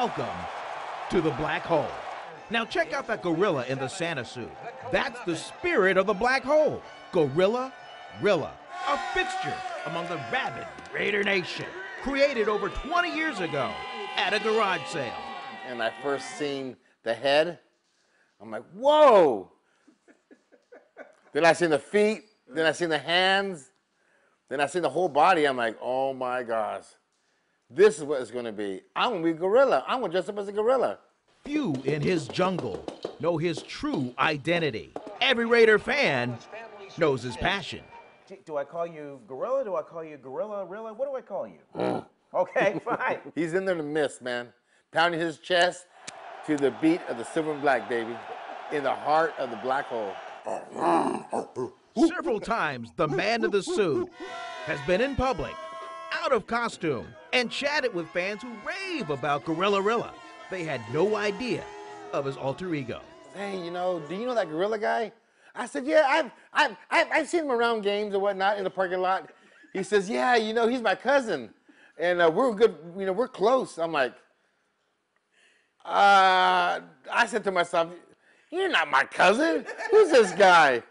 Welcome to the black hole. Now check out that gorilla in the Santa suit. That's the spirit of the black hole. Gorilla Rilla, a fixture among the rabid Raider Nation, created over 20 years ago at a garage sale. And I first seen the head, I'm like, whoa. then I seen the feet, then I seen the hands, then I seen the whole body. I'm like, oh my gosh, this is what it's gonna be. I'm gonna be a gorilla. I'm gonna dress up as a gorilla. Few in his jungle know his true identity. Every Raider fan knows his passion. Do I call you Gorilla? Do I call you Gorilla Rilla? What do I call you? Mm. okay, fine. He's in there to miss, man. Pounding his chest to the beat of the silver and black, baby. In the heart of the black hole. Several times, the man in the suit has been in public, out of costume, and chatted with fans who rave about Gorilla Rilla. They had no idea of his alter ego. Hey, you know, do you know that gorilla guy? I said, yeah, I've, I've, I've, I've seen him around games and whatnot in the parking lot. He says, yeah, you know, he's my cousin. And uh, we're good, you know, we're close. I'm like, uh, I said to myself, you're not my cousin. Who's this guy?